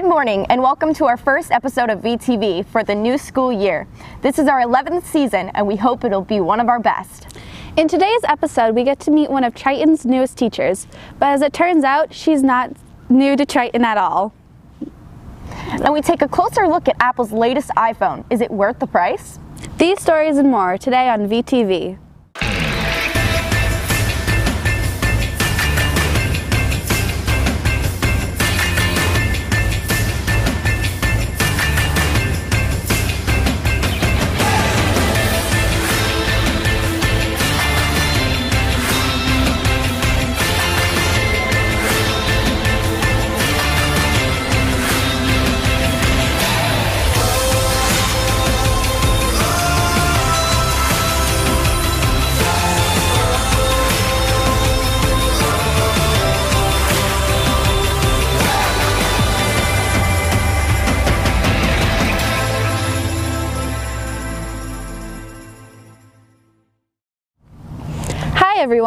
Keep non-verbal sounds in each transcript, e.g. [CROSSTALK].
Good morning and welcome to our first episode of VTV for the new school year. This is our 11th season and we hope it'll be one of our best. In today's episode, we get to meet one of Triton's newest teachers, but as it turns out, she's not new to Triton at all. And we take a closer look at Apple's latest iPhone. Is it worth the price? These stories and more today on VTV.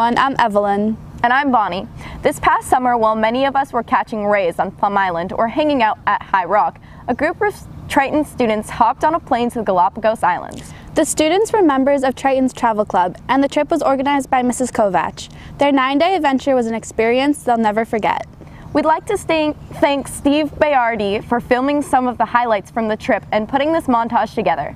Everyone, I'm Evelyn. And I'm Bonnie. This past summer, while many of us were catching rays on Plum Island or hanging out at High Rock, a group of Triton students hopped on a plane to the Galapagos Islands. The students were members of Triton's Travel Club, and the trip was organized by Mrs. Kovach. Their nine day adventure was an experience they'll never forget. We'd like to thank Steve Bayardi for filming some of the highlights from the trip and putting this montage together.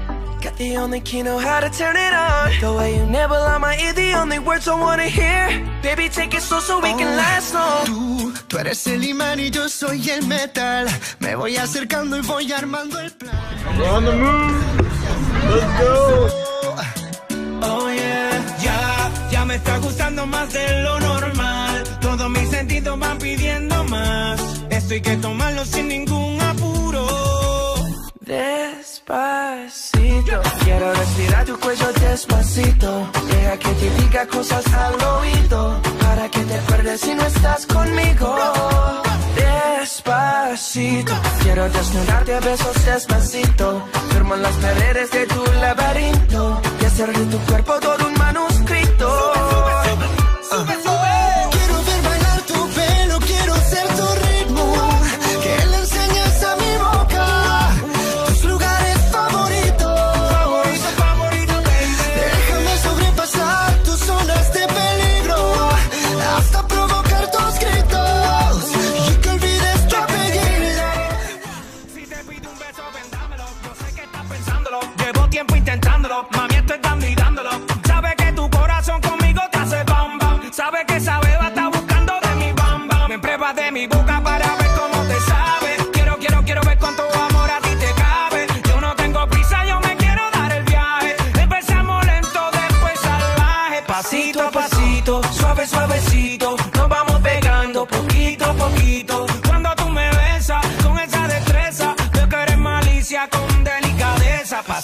Got the only key, know how to turn it on. The way you nibble on my ear, the only words I wanna hear. Baby, take it slow so we can last long. Tú, tú eres el imán y yo soy el metal. Me voy acercando y voy armando el plan. We're on the move. Let's go. Oh yeah, ya, ya me está gustando más de lo normal. Todos mis sentidos van pidiendo más. Esto hay que tomarlo sin ningún apuro. Despacito, quiero respirar tu cuello despacito. Deja que te diga cosas al oído. Para que te acuerdes si no estás conmigo. Despacito, quiero desnudarte a besos despacito. Firmo las paredes de tu laberinto. Y hacer de tu cuerpo todo un manuscrito. Quiero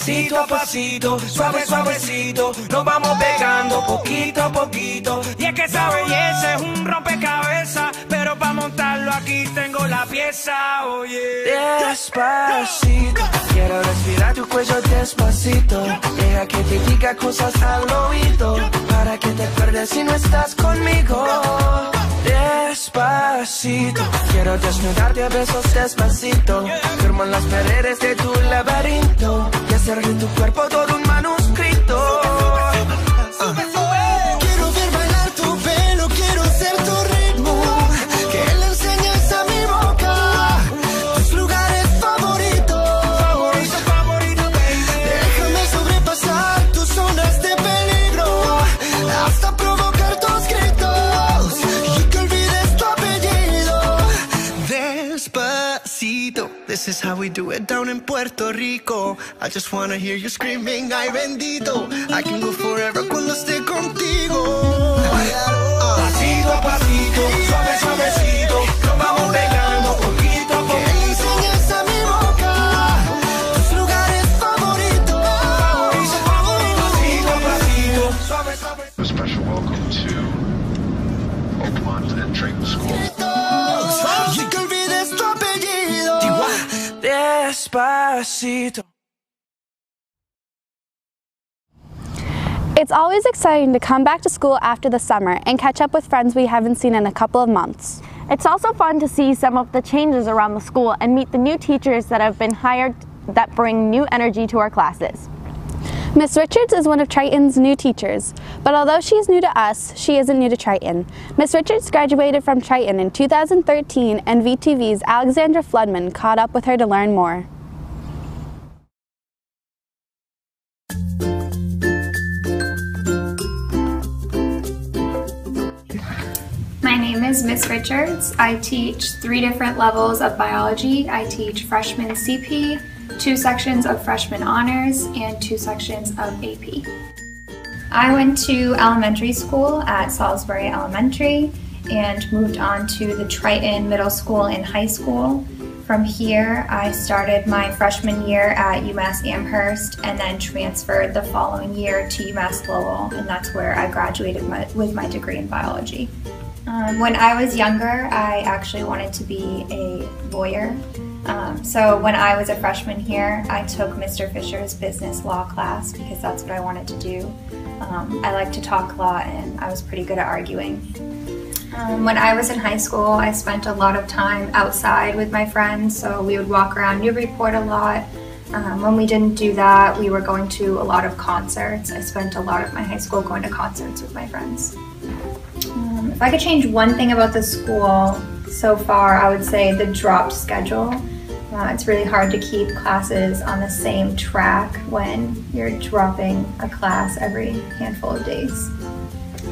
Pasito a pasito, suave, suavecito. Nos vamos pegando poquito a poquito. Y es que esa belleza es un rompecabezas. Pero para montarlo aquí tengo la pieza, oye. Despacito, quiero respirar tu cuello despacito. Deja que te diga cosas al oído. Para que te acuerdes si no estás conmigo. Despacito, quiero desnudarte a besos despacito. Firmo en las paredes de tu laberinto. Y hacer de tu cuerpo todo un manuscrito. This is how we do it down in Puerto Rico. I just wanna hear you screaming, ay bendito. I can go forever cuando esté contigo. Pasito a pasito, suave, suavecito, Despacito. It's always exciting to come back to school after the summer and catch up with friends we haven't seen in a couple of months. It's also fun to see some of the changes around the school and meet the new teachers that have been hired that bring new energy to our classes. Miss Richards is one of Triton's new teachers, but although she is new to us, she isn't new to Triton. Miss Richards graduated from Triton in 2013 and VTV's Alexandra Floodman caught up with her to learn more. Is Miss Richards. I teach three different levels of biology. I teach freshman CP, two sections of freshman honors, and two sections of AP. I went to elementary school at Salisbury Elementary and moved on to the Triton Middle School and High School. From here, I started my freshman year at UMass Amherst and then transferred the following year to UMass Lowell, and that's where I graduated with my degree in biology. Um, when I was younger, I actually wanted to be a lawyer. Um, so when I was a freshman here, I took Mr. Fisher's business law class because that's what I wanted to do. Um, I like to talk law and I was pretty good at arguing. Um, when I was in high school, I spent a lot of time outside with my friends, so we would walk around Newburyport a lot. Um, when we didn't do that, we were going to a lot of concerts. I spent a lot of my high school going to concerts with my friends. If I could change one thing about the school so far, I would say the dropped schedule. Uh, it's really hard to keep classes on the same track when you're dropping a class every handful of days.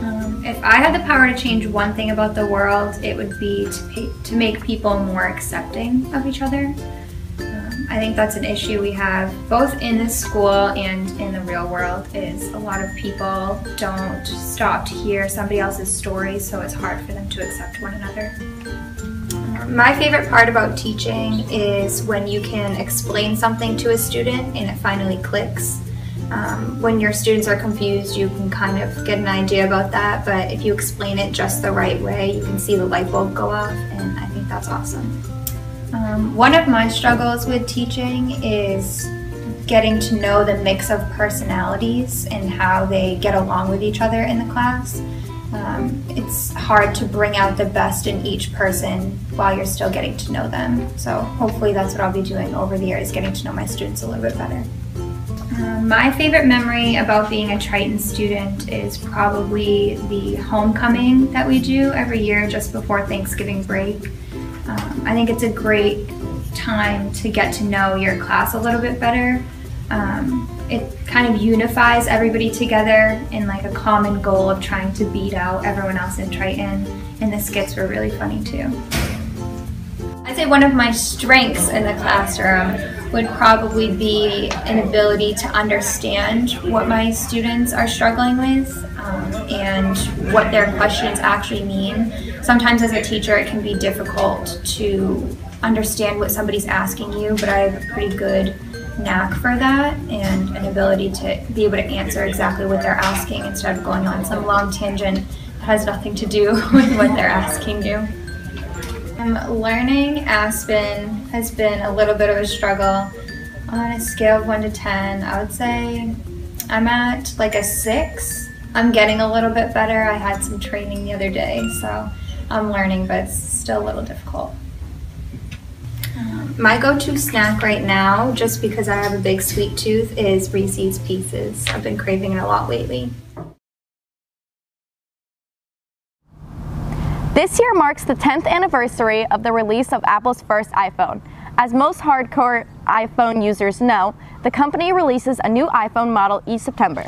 Um, if I had the power to change one thing about the world, it would be to, pay, to make people more accepting of each other. I think that's an issue we have both in the school and in the real world is a lot of people don't stop to hear somebody else's story, so it's hard for them to accept one another. My favorite part about teaching is when you can explain something to a student and it finally clicks. Um, when your students are confused, you can kind of get an idea about that, but if you explain it just the right way, you can see the light bulb go off, and I think that's awesome. Um, one of my struggles with teaching is getting to know the mix of personalities and how they get along with each other in the class. Um, it's hard to bring out the best in each person while you're still getting to know them. So hopefully that's what I'll be doing over the years, getting to know my students a little bit better. Um, my favorite memory about being a Triton student is probably the homecoming that we do every year just before Thanksgiving break. Um, I think it's a great time to get to know your class a little bit better. Um, it kind of unifies everybody together in like a common goal of trying to beat out everyone else in Triton, and the skits were really funny too. I'd say one of my strengths in the classroom would probably be an ability to understand what my students are struggling with um, and what their questions actually mean. Sometimes, as a teacher, it can be difficult to understand what somebody's asking you, but I have a pretty good knack for that and an ability to be able to answer exactly what they're asking instead of going on some long tangent that has nothing to do [LAUGHS] with what they're asking you. Um, learning Aspen has been a little bit of a struggle. On a scale of 1 to 10, I would say I'm at like a 6. I'm getting a little bit better. I had some training the other day, so I'm learning, but it's still a little difficult. Um, My go to snack right now, just because I have a big sweet tooth, is Reese's Pieces. I've been craving it a lot lately. This year marks the 10th anniversary of the release of Apple's first iPhone. As most hardcore iPhone users know, the company releases a new iPhone model each September.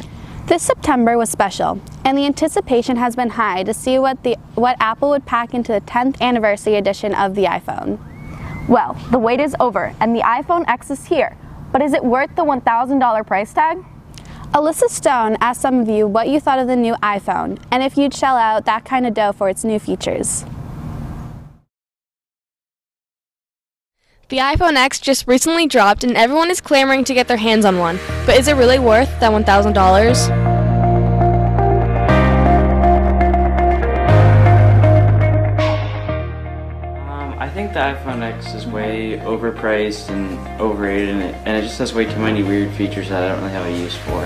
This September was special, and the anticipation has been high to see what the what Apple would pack into the 10th anniversary edition of the iPhone. Well, the wait is over and the iPhone X is here. But is it worth the $1,000 price tag? Alyssa Stone asked some of you what you thought of the new iPhone and if you'd shell out that kind of dough for its new features. The iPhone X just recently dropped and everyone is clamoring to get their hands on one. But is it really worth that $1,000? Think the iPhone X is way overpriced and overrated, and it, and it just has way too many weird features that I don't really have a use for.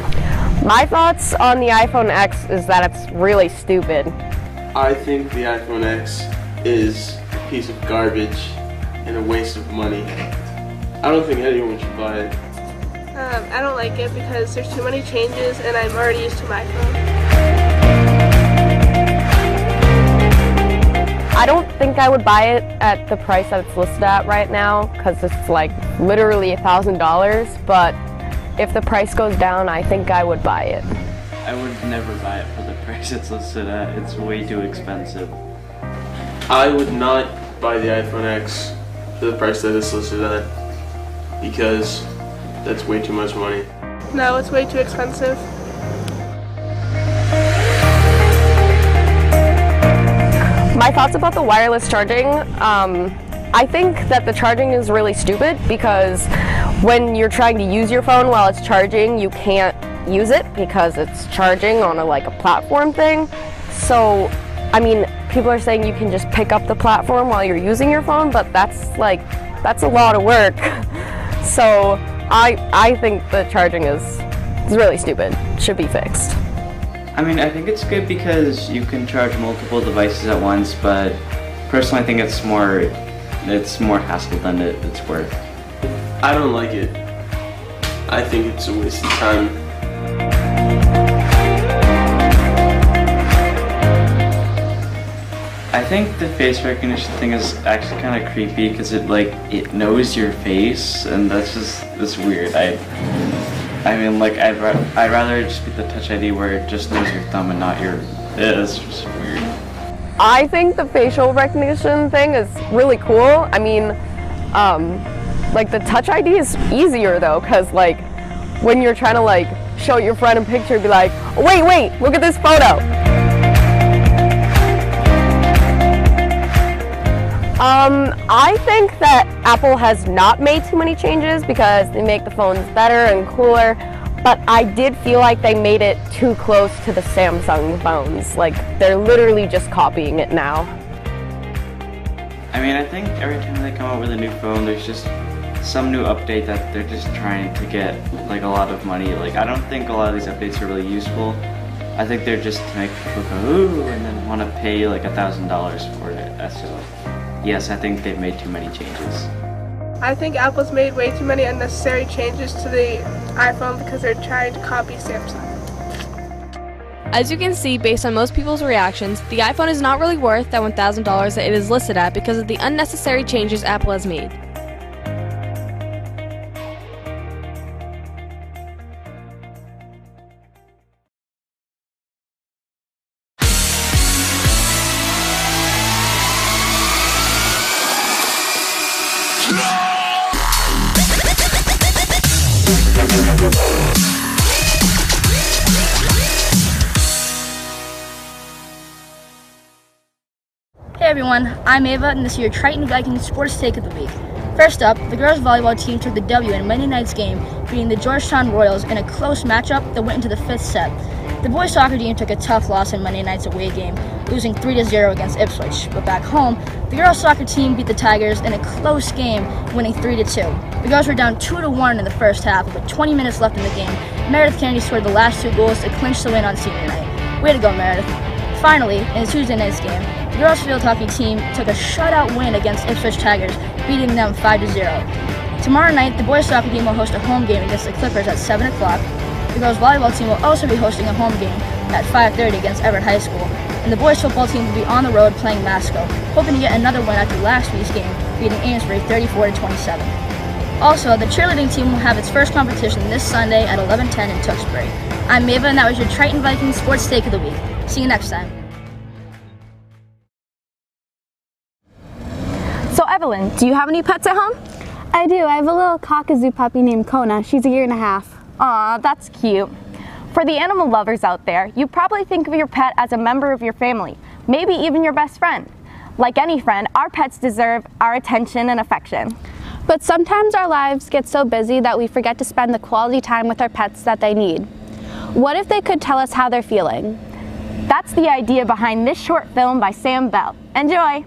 My thoughts on the iPhone X is that it's really stupid. I think the iPhone X is a piece of garbage and a waste of money. I don't think anyone should buy it. Um, I don't like it because there's too many changes and I'm already used to my phone. I don't think I would buy it at the price that it's listed at right now because it's like literally a thousand dollars. But if the price goes down, I think I would buy it. I would never buy it for the [LAUGHS] price it's listed at. It's way too expensive. I would not buy the iPhone X for the price that it's listed at because that's way too much money. No, it's way too expensive. My thoughts about the wireless charging. Um, I think that the charging is really stupid because when you're trying to use your phone while it's charging, you can't use it because it's charging on a like a platform thing. So, I mean, people are saying you can just pick up the platform while you're using your phone, but that's like that's a lot of work. [LAUGHS] So, I I think the charging is is really stupid. Should be fixed. I mean, I think it's good because you can charge multiple devices at once, but personally, I think it's more it's more hassle than it, it's worth. I don't like it. I think it's a waste of time. I think the face recognition thing is actually kind of creepy because it like it knows your face, and that's just that's weird. I I mean, like I'd ra- I'd rather just be the Touch ID where it just knows your thumb and not your. Yeah, it's just weird. I think the facial recognition thing is really cool. I mean, um, like the Touch ID is easier though, cause like when you're trying to like show your friend a picture, be like, wait, wait, look at this photo. Um, I think that Apple has not made too many changes because they make the phones better and cooler, but I did feel like they made it too close to the Samsung phones. Like, they're literally just copying it now. I mean, I think every time they come out with a new phone, there's just some new update that they're just trying to get like a lot of money. Like, I don't think a lot of these updates are really useful. I think they're just to make people go ooh and then want to pay like a thousand dollars for it. That's just yes, I think they've made too many changes. I think Apple's made way too many unnecessary changes to the iPhone because they're trying to copy Samsung. As you can see, based on most people's reactions, the iPhone is not really worth that $1,000 that it is listed at because of the unnecessary changes Apple has made. Everyone, I'm Ava, and this is your Triton Vikings Sports Take of the Week. First up, the girls volleyball team took the W in Monday night's game, beating the Georgetown Royals in a close matchup that went into the fifth set. The boys soccer team took a tough loss in Monday night's away game, losing 3-0 against Ipswich. But back home, the girls soccer team beat the Tigers in a close game, winning 3-2. The girls were down 2-1 in the first half, with 20 minutes left in the game. Meredith Kennedy scored the last two goals to clinch the win on senior night. Way to go, Meredith. Finally, in Tuesday night's game, the girls field hockey team took a shutout win against Ipswich Tigers, beating them 5-0. Tomorrow night, the boys soccer team will host a home game against the Clippers at 7 o'clock. The girls volleyball team will also be hosting a home game at 5.30 against Everett High School. And the boys football team will be on the road playing Masco, hoping to get another win after last week's game, beating Amesbury 34-27. Also, the cheerleading team will have its first competition this Sunday at 11:10 in Tewksbury. I'm Ava, and that was your Triton Vikings Sports Take of the Week. See you next time. Evelyn, do you have any pets at home? I do. I have a little cockazoo puppy named Kona. She's a year and a half. Aw, that's cute. For the animal lovers out there, you probably think of your pet as a member of your family, maybe even your best friend. Like any friend, our pets deserve our attention and affection. But sometimes our lives get so busy that we forget to spend the quality time with our pets that they need. What if they could tell us how they're feeling? That's the idea behind this short film by Sam Bell. Enjoy!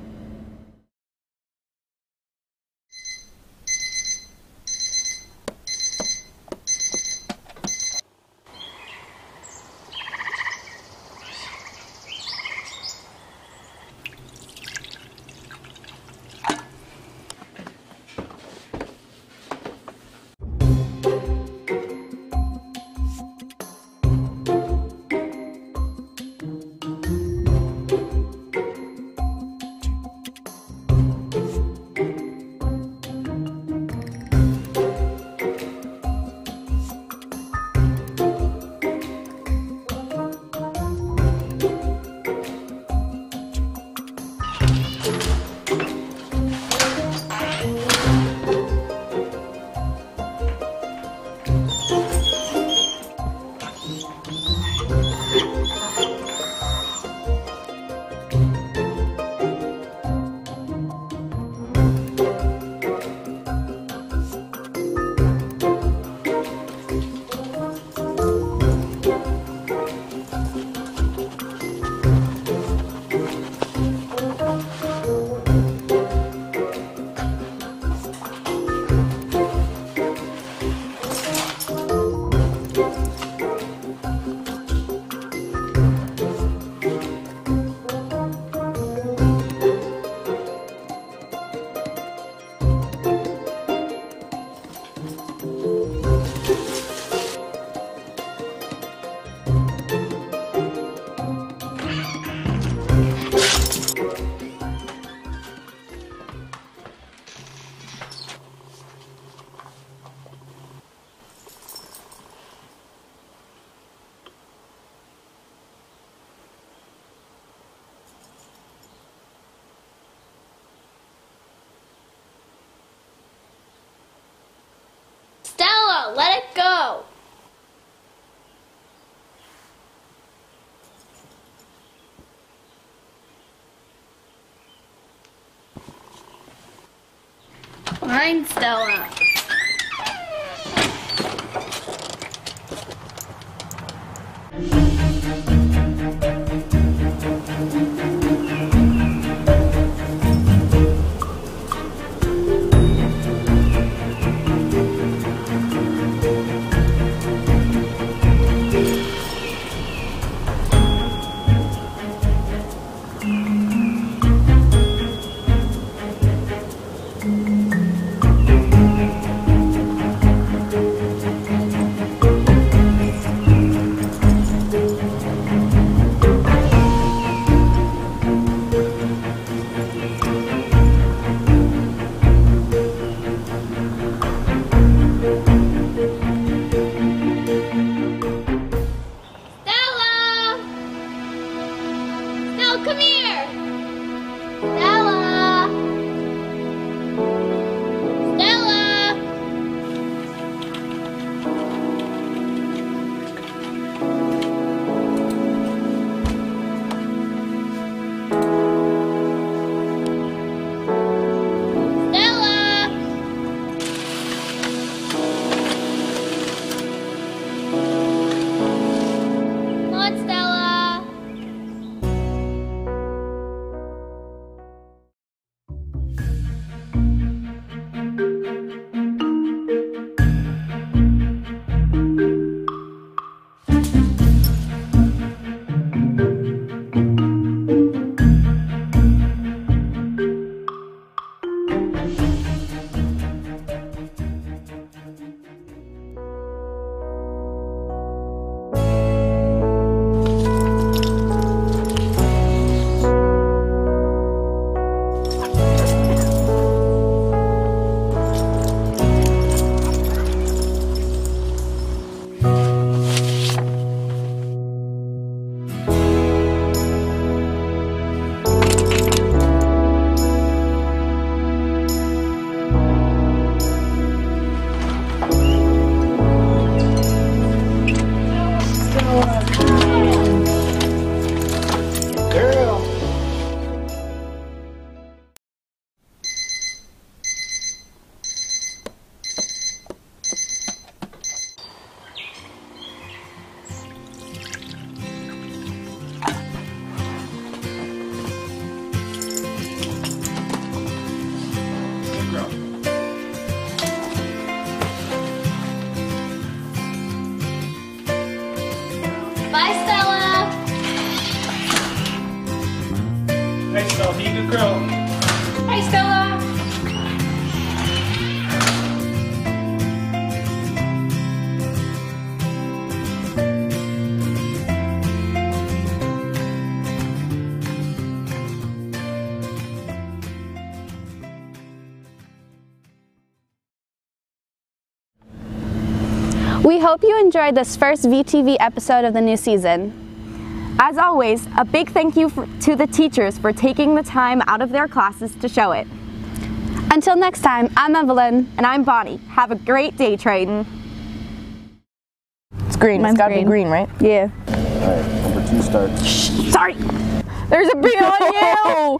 Fine, Stella. We hope you enjoyed this first VTV episode of the new season. As always, a big thank you for, to the teachers for taking the time out of their classes to show it. Until next time, I'm Evelyn. And I'm Bonnie. Have a great day, Triton. It's green. Mine's it's gotta green. be green, right? Yeah. Alright, number two starts. Sorry. There's a bee on you.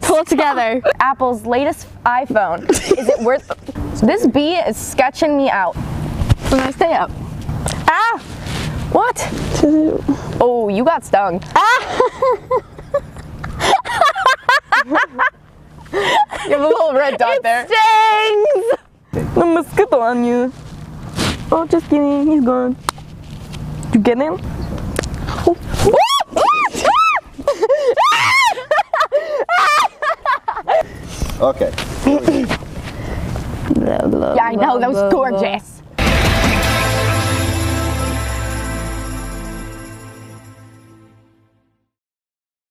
Pull it together. Apple's latest iPhone. Is it worth? This bee is sketching me out. So I stay up. Ah! What? Oh, you got stung. Ah! [LAUGHS] you have a little red dot there. Stings! The mosquito on you. Oh, just kidding. He's gone. You get him? [LAUGHS] Okay. [LAUGHS] Yeah, I know. That was gorgeous.